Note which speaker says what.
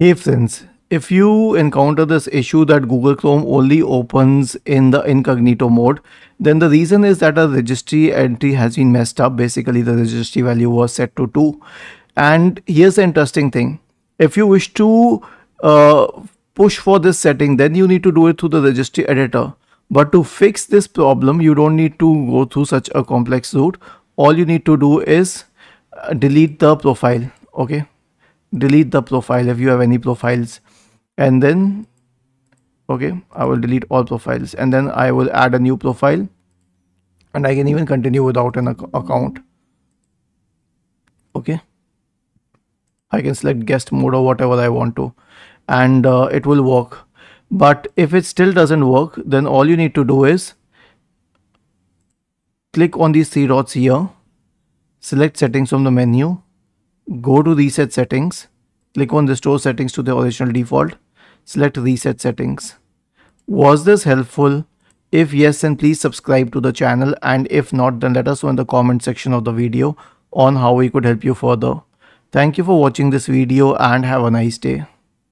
Speaker 1: Hey friends, if you encounter this issue that Google Chrome only opens in the incognito mode, then the reason is that a registry entry has been messed up. Basically, the registry value was set to 2. And here's the interesting thing. If you wish to uh, push for this setting, then you need to do it through the registry editor. But to fix this problem, you don't need to go through such a complex route. All you need to do is uh, delete the profile. Okay delete the profile if you have any profiles. And then okay I will delete all profiles. And then I will add a new profile. And I can even continue without an ac account. Okay? I can select guest mode or whatever I want to. And uh, it will work. But if it still doesn't work then all you need to do is click on these three dots here. Select settings from the menu go to reset settings, click on restore settings to the original default, select reset settings. Was this helpful? If yes, then please subscribe to the channel and if not, then let us know in the comment section of the video on how we could help you further. Thank you for watching this video and have a nice day.